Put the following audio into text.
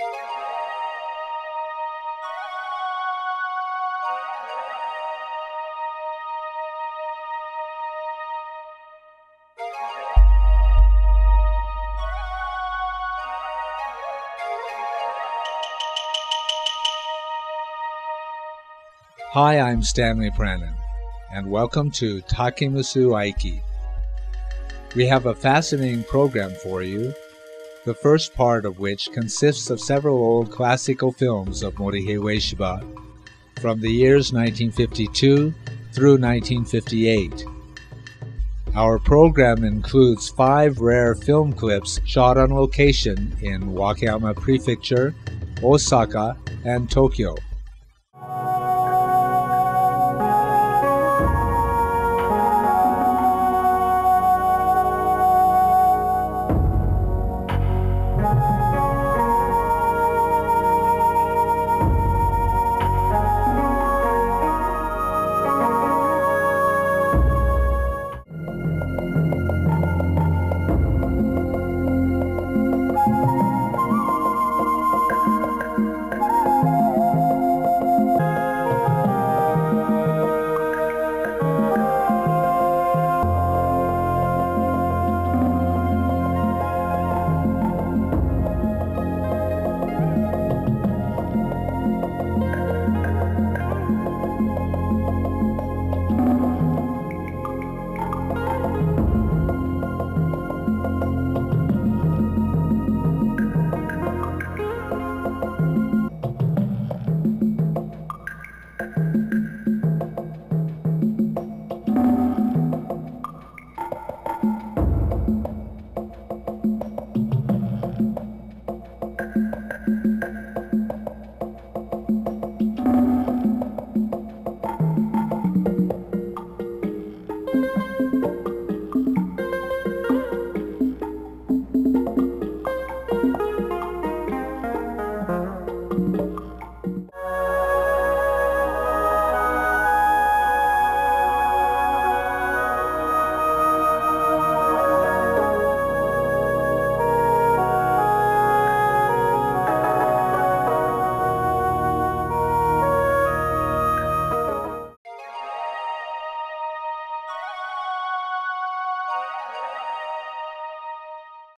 Hi, I'm Stanley Pranin, and welcome to Takemusu Aiki. We have a fascinating program for you, the first part of which consists of several old classical films of Morihei Ueshiba from the years 1952 through 1958. Our program includes five rare film clips shot on location in Wakayama Prefecture, Osaka, and Tokyo.